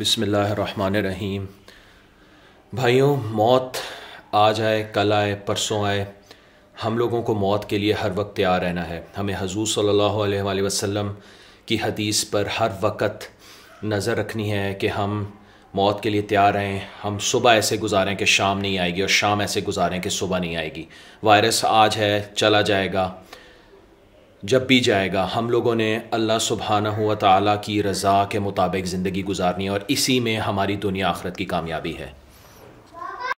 बिसमीम भाइयों, मौत आज आए कल आए, परसों आए, हम लोगों को मौत के लिए हर वक्त तैयार रहना है। हमें हजूर सल्लल्लाहु अलैहि की हदीस पर हर वक्त नज़र रखनी है कि हम मौत के लिए तैयार रहें हम सुबह ऐसे गुजारें कि शाम नहीं आएगी और शाम ऐसे गुजारें कि सुबह नहीं आएगी। वायरस आज है, चला जाएगा। जब भी जाएगा, हम लोगों ने अल्लाह सुबहाना हुआ ताला की रज़ा के मुताबिक ज़िंदगी गुजारनी है और इसी में हमारी दुनिया आखरत की कामयाबी है।